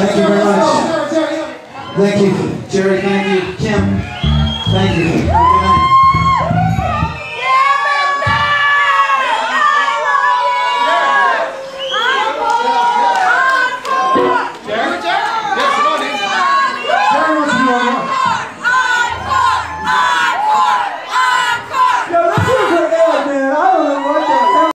Thank you very much. Thank you, Jerry. Thank you, Kim. Thank you.